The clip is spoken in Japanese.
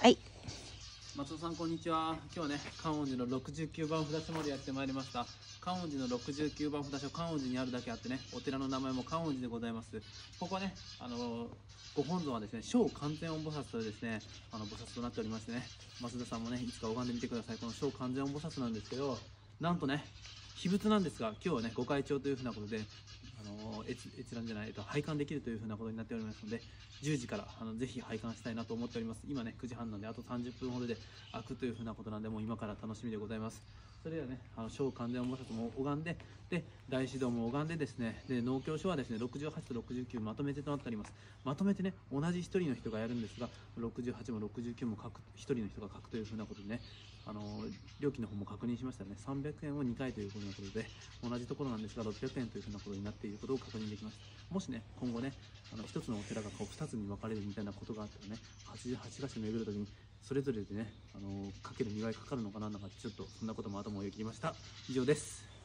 はい。松尾さんこんにちは。今日はね観音寺の69番札所までやってまいりました。観音寺の69番札所観音寺にあるだけあってねお寺の名前も観音寺でございます。ここねあのご本尊はですね小完全音菩薩というですねあの菩薩となっておりましてね増田さんもねいつか拝んでみてください。この小完全音菩薩なんですけどなんとね秘仏なんですが今日はねご開帳というふうなことであの閲閲覧じゃない、えっと、拝観できるというふうなことになっておりますので10時からあのぜひ拝観したいなと思っております。今ね9時半なんであと30分ほどで開くというふうなことなんでもう今から楽しみでございます。それではねあの小完全音菩薩も拝んでで大師堂も拝んでですねで農協書はですね68と69まとめてとなっております。まとめてね同じ1人の人がやるんですが68も69も書く1人の人が書くというふうなことでねあの料金の方も確認しましたね。300円を2回ということなことで同じところなんですが600円というふうなことになっていることを確認できました。もしね今後ねあの1つのお寺がこう2つに分かれるみたいなことがあったらね88箇所巡るときにそれぞれでねあのかける2倍かかるのかななんかちょっとそんなことも頭をよぎりました。以上です。